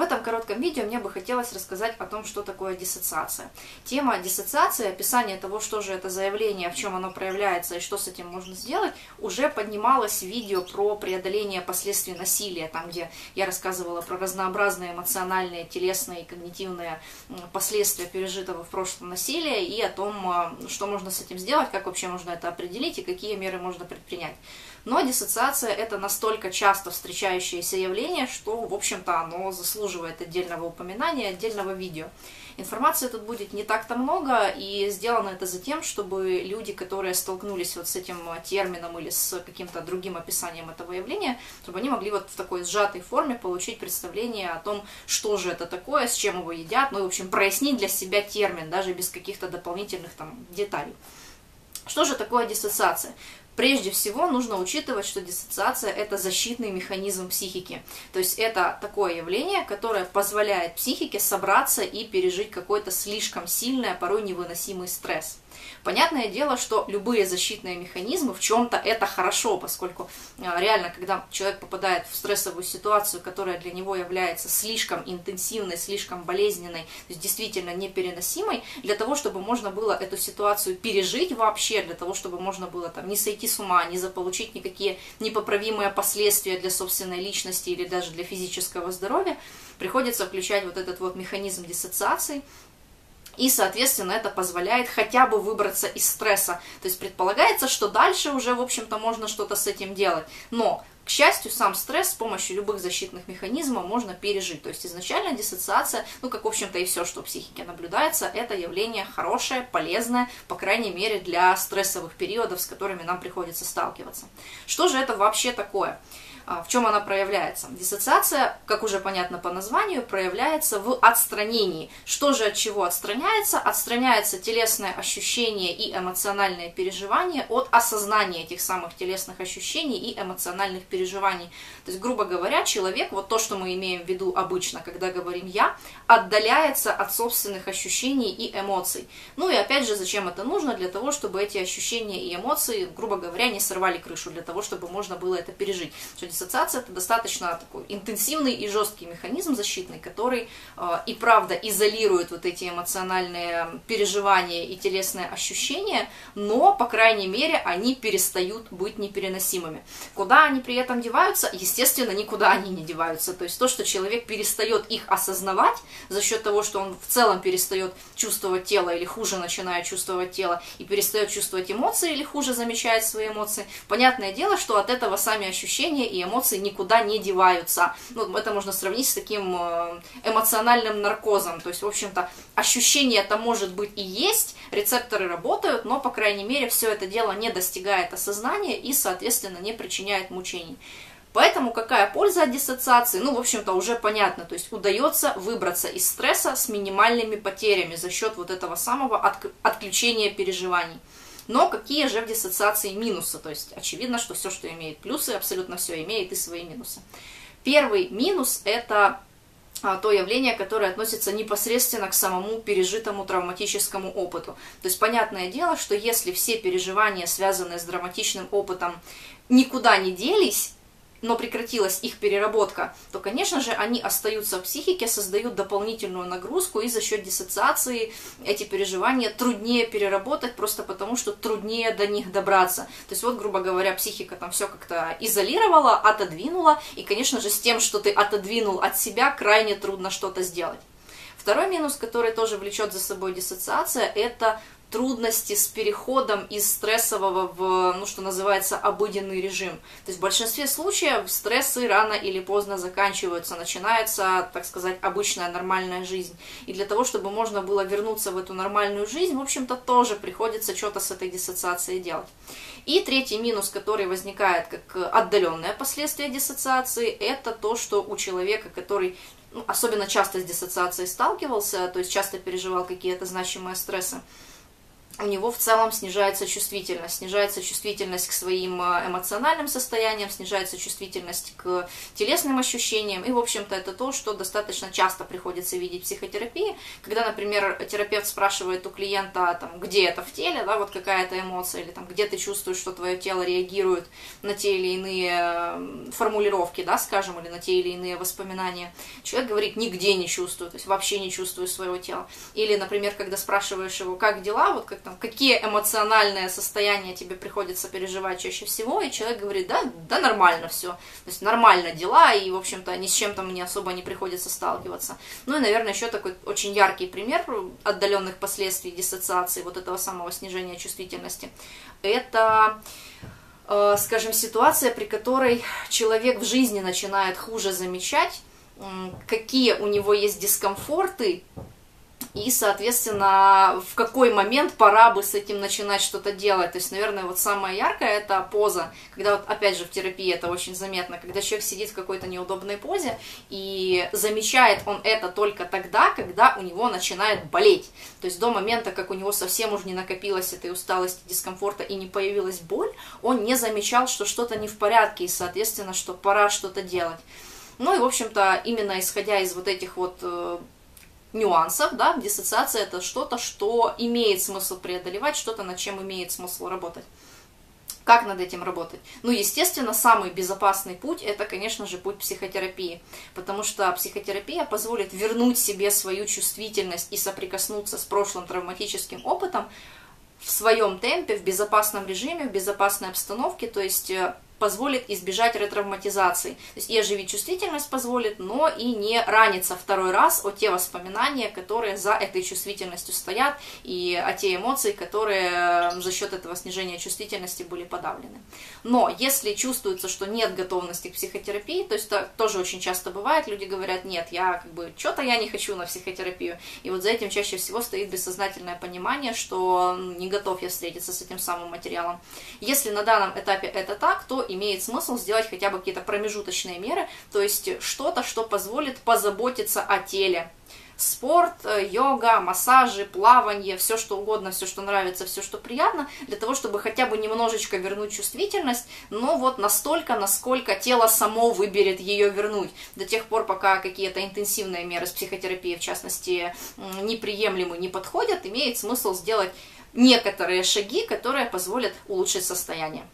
В этом коротком видео мне бы хотелось рассказать о том, что такое диссоциация. Тема диссоциации, описание того, что же это за явление, в чем оно проявляется и что с этим можно сделать, уже поднималось в видео про преодоление последствий насилия, там, где я рассказывала про разнообразные эмоциональные, телесные и когнитивные последствия пережитого в прошлом насилия и о том, а, что можно с этим сделать, как вообще можно это определить и какие меры можно предпринять. Но диссоциация это настолько часто встречающееся явление, что, в общем-то, оно заслуживает отдельного упоминания, отдельного видео. Информации тут будет не так-то много, и сделано это за тем, чтобы люди, которые столкнулись вот с этим термином или с каким-то другим описанием этого явления, чтобы они могли вот в такой сжатой форме получить представление о том, что же это такое, с чем его едят, ну и, в общем, прояснить для себя термин, даже без каких-то дополнительных там деталей. Что же такое диссоциация? Прежде всего нужно учитывать, что диссоциация – это защитный механизм психики. То есть это такое явление, которое позволяет психике собраться и пережить какой-то слишком сильный, а порой невыносимый стресс. Понятное дело, что любые защитные механизмы в чем-то это хорошо, поскольку а, реально, когда человек попадает в стрессовую ситуацию, которая для него является слишком интенсивной, слишком болезненной, то есть действительно непереносимой, для того, чтобы можно было эту ситуацию пережить вообще, для того, чтобы можно было там не сойти с ума, не заполучить никакие непоправимые последствия для собственной личности или даже для физического здоровья, приходится включать вот этот вот механизм диссоциации, и, соответственно, это позволяет хотя бы выбраться из стресса. То есть предполагается, что дальше уже, в общем-то, можно что-то с этим делать. Но к счастью, сам стресс с помощью любых защитных механизмов можно пережить. То есть изначально диссоциация, ну как в общем-то и все, что в психике наблюдается, это явление хорошее, полезное, по крайней мере для стрессовых периодов, с которыми нам приходится сталкиваться. Что же это вообще такое? А, в чем она проявляется? Диссоциация, как уже понятно по названию, проявляется в отстранении. Что же от чего отстраняется? Отстраняется телесное ощущение и эмоциональное переживание от осознания этих самых телесных ощущений и эмоциональных переживаний. То есть, грубо говоря, человек, вот то, что мы имеем в виду обычно, когда говорим «я», отдаляется от собственных ощущений и эмоций. Ну и опять же, зачем это нужно? Для того, чтобы эти ощущения и эмоции, грубо говоря, не сорвали крышу, для того, чтобы можно было это пережить. Диссоциация это достаточно такой интенсивный и жесткий механизм защитный, который э, и правда изолирует вот эти эмоциональные переживания и телесные ощущения, но, по крайней мере, они перестают быть непереносимыми. Куда они при этом деваются? Естественно, никуда они не деваются. То есть то, что человек перестает их осознавать за счет того, что он в целом перестает чувствовать тело или хуже начинает чувствовать тело и перестает чувствовать эмоции или хуже замечает свои эмоции, понятное дело, что от этого сами ощущения и эмоции никуда не деваются. Ну, это можно сравнить с таким э, эмоциональным наркозом. То есть, в общем-то, ощущение это может быть и есть, рецепторы работают, но, по крайней мере, все это дело не достигает осознания и, соответственно, не причиняет мучений. Поэтому какая польза от диссоциации? Ну, в общем-то, уже понятно. То есть удается выбраться из стресса с минимальными потерями за счет вот этого самого отключения переживаний. Но какие же в диссоциации минусы? То есть очевидно, что все, что имеет плюсы, абсолютно все имеет и свои минусы. Первый минус – это а, то явление, которое относится непосредственно к самому пережитому травматическому опыту. То есть понятное дело, что если все переживания, связанные с драматичным опытом, никуда не делись, но прекратилась их переработка, то, конечно же, они остаются в психике, создают дополнительную нагрузку, и за счет диссоциации эти переживания труднее переработать, просто потому что труднее до них добраться. То есть вот, грубо говоря, психика там все как-то изолировала, отодвинула, и, конечно же, с тем, что ты отодвинул от себя, крайне трудно что-то сделать. Второй минус, который тоже влечет за собой диссоциация, это трудности с переходом из стрессового в, ну, что называется, обыденный режим. То есть в большинстве случаев стрессы рано или поздно заканчиваются, начинается, так сказать, обычная нормальная жизнь. И для того, чтобы можно было вернуться в эту нормальную жизнь, в общем-то, тоже приходится что-то с этой диссоциацией делать. И третий минус, который возникает как отдаленное последствие диссоциации, это то, что у человека, который ну, особенно часто с диссоциацией сталкивался, то есть часто переживал какие-то значимые стрессы, у него в целом снижается чувствительность. Снижается чувствительность к своим э, эмоциональным состояниям, снижается чувствительность к телесным ощущениям. И, в общем-то, это то, что достаточно часто приходится видеть в психотерапии. Когда, например, терапевт спрашивает у клиента, там, где это в теле, да, вот какая-то эмоция, или там, где ты чувствуешь, что твое тело реагирует на те или иные формулировки, да, скажем, или на те или иные воспоминания. Человек говорит, нигде не чувствую, то есть вообще не чувствую своего тела. Или, например, когда спрашиваешь его, как дела, вот как там, какие эмоциональные состояния тебе приходится переживать чаще всего, и человек говорит, да, да, нормально все, то есть нормально дела, и, в общем-то, ни с чем там мне особо не приходится сталкиваться. Ну и, наверное, еще такой очень яркий пример отдаленных последствий диссоциации, вот этого самого снижения чувствительности, это э, скажем, ситуация, при которой человек в жизни начинает хуже замечать, какие у него есть дискомфорты, и, соответственно, в какой момент пора бы с этим начинать что-то делать. То есть, наверное, вот самая яркая это поза, когда вот, опять же, в терапии это очень заметно, когда человек сидит в какой-то неудобной позе, и замечает он это только тогда, когда у него начинает болеть. То есть, до момента, как у него совсем уже не накопилось этой усталости, дискомфорта и не появилась боль, он не замечал, что что-то не в порядке, и, соответственно, что пора что-то делать. Ну и, в общем-то, именно исходя из вот этих вот э, нюансов, да, диссоциация это что-то, что имеет смысл преодолевать, что-то, над чем имеет смысл работать. Как над этим работать? Ну, естественно, самый безопасный путь – это, конечно же, путь психотерапии, потому что психотерапия позволит вернуть себе свою чувствительность и соприкоснуться с прошлым травматическим опытом в своем темпе, в безопасном режиме, в безопасной обстановке, то есть э, позволит избежать ретравматизации. То есть и оживить чувствительность позволит, но и не раниться второй раз о те воспоминания, которые за этой чувствительностью стоят, и о те эмоции, которые э, за счет этого снижения чувствительности были подавлены. Но если чувствуется, что нет готовности к психотерапии, то есть это тоже очень часто бывает, люди говорят, нет, я как бы, что-то я не хочу на психотерапию. И вот за этим чаще всего стоит бессознательное понимание, что не готов я встретиться с этим самым материалом. Если на данном этапе это так, то имеет смысл сделать хотя бы какие-то промежуточные меры, то есть что-то, что позволит позаботиться о теле. Спорт, э, йога, массажи, плавание, все что угодно, все что нравится, все что приятно, для того, чтобы хотя бы немножечко вернуть чувствительность, но вот настолько, насколько тело само выберет ее вернуть. До тех пор, пока какие-то интенсивные меры с психотерапией, в частности, неприемлемы, не подходят, имеет смысл сделать некоторые шаги, которые позволят улучшить состояние.